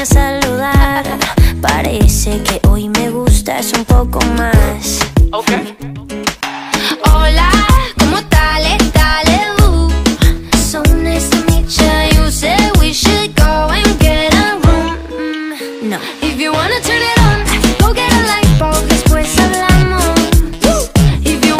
a saludar. Parece que hoy me gustas un poco más. Okay. Hola, ¿cómo tal? Dale, uh. So nice to meet you. You said we should go and get a room. No. If you wanna turn it.